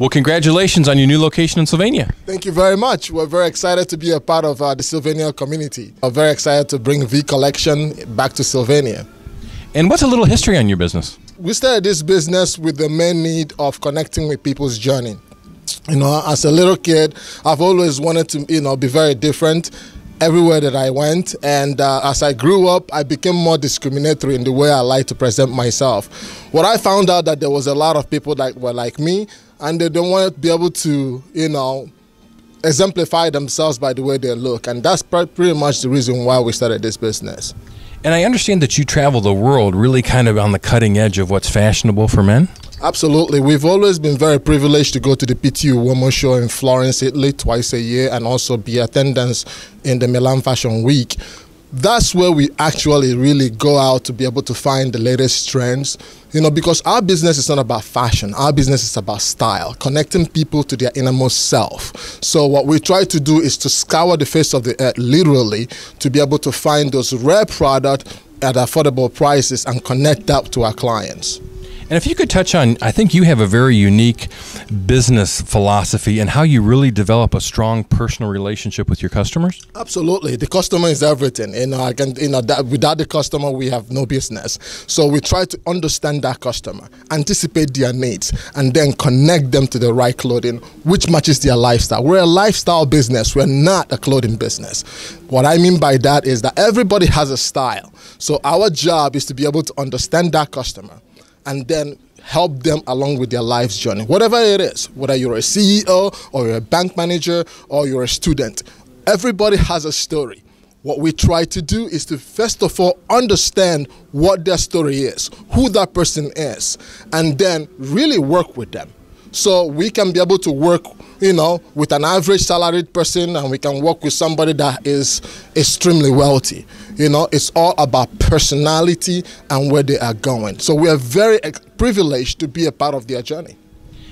Well, congratulations on your new location in Sylvania. Thank you very much. We're very excited to be a part of uh, the Sylvania community. We're very excited to bring V Collection back to Sylvania. And what's a little history on your business? We started this business with the main need of connecting with people's journey. You know, as a little kid, I've always wanted to, you know, be very different everywhere that I went. And uh, as I grew up, I became more discriminatory in the way I like to present myself. What I found out that there was a lot of people that were like me, and they don't want to be able to, you know, exemplify themselves by the way they look. And that's pretty much the reason why we started this business. And I understand that you travel the world really kind of on the cutting edge of what's fashionable for men. Absolutely. We've always been very privileged to go to the Pitti Uomo show in Florence, Italy twice a year and also be attendance in the Milan Fashion Week that's where we actually really go out to be able to find the latest trends you know because our business is not about fashion. Our business is about style connecting people to their innermost self. So what we try to do is to scour the face of the earth literally to be able to find those rare products at affordable prices and connect that to our clients and if you could touch on, I think you have a very unique business philosophy and how you really develop a strong personal relationship with your customers. Absolutely, the customer is everything. You know, I can, you know, that without the customer, we have no business. So we try to understand that customer, anticipate their needs, and then connect them to the right clothing, which matches their lifestyle. We're a lifestyle business. We're not a clothing business. What I mean by that is that everybody has a style. So our job is to be able to understand that customer and then help them along with their life's journey, whatever it is, whether you're a CEO or you're a bank manager or you're a student. Everybody has a story. What we try to do is to first of all understand what their story is, who that person is, and then really work with them. So we can be able to work, you know, with an average salaried person and we can work with somebody that is extremely wealthy. You know, it's all about personality and where they are going. So we are very privileged to be a part of their journey.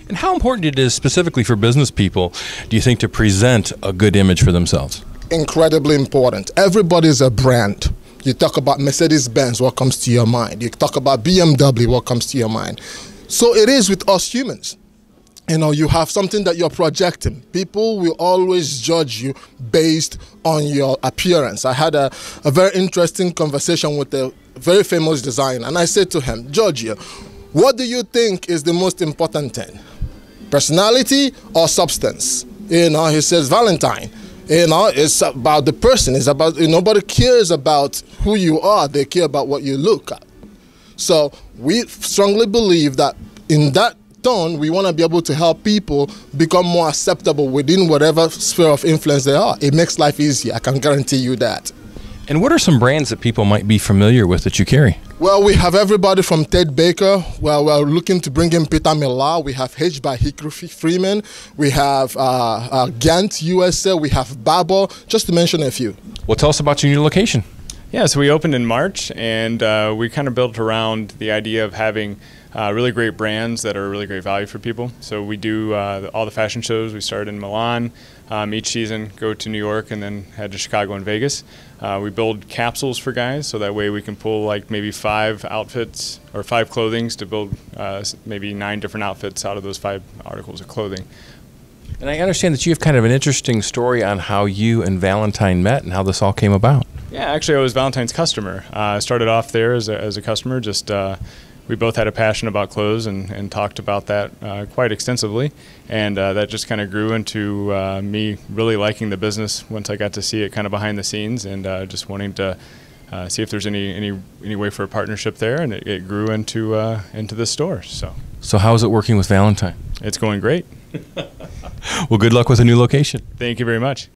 And how important it is specifically for business people, do you think, to present a good image for themselves? Incredibly important. Everybody is a brand. You talk about Mercedes Benz, what comes to your mind? You talk about BMW, what comes to your mind? So it is with us humans you know you have something that you're projecting. People will always judge you based on your appearance. I had a, a very interesting conversation with a very famous designer and i said to him giorgio what do you think is the most important thing? Personality or substance? You know he says valentine. You know it's about the person. It's about you nobody cares about who you are. They care about what you look at. So we strongly believe that in that done, we want to be able to help people become more acceptable within whatever sphere of influence they are. It makes life easier. I can guarantee you that. And what are some brands that people might be familiar with that you carry? Well, we have everybody from Ted Baker. Well, we're looking to bring in Peter Millar. We have H by Hickory Freeman. We have uh, uh, Gant USA. We have Barbour, just to mention a few. Well, tell us about your new location. Yeah, so we opened in March, and uh, we kind of built around the idea of having uh, really great brands that are really great value for people. So we do uh, all the fashion shows. We started in Milan um, each season, go to New York, and then head to Chicago and Vegas. Uh, we build capsules for guys, so that way we can pull like maybe five outfits or five clothings to build uh, maybe nine different outfits out of those five articles of clothing. And I understand that you have kind of an interesting story on how you and Valentine met and how this all came about. Yeah, actually, I was Valentine's customer. Uh, I started off there as a, as a customer, just uh, we both had a passion about clothes and, and talked about that uh, quite extensively. And uh, that just kind of grew into uh, me really liking the business once I got to see it kind of behind the scenes and uh, just wanting to uh, see if there's any, any, any way for a partnership there. And it, it grew into, uh, into the store. So. so, how is it working with Valentine? It's going great. well, good luck with the new location. Thank you very much.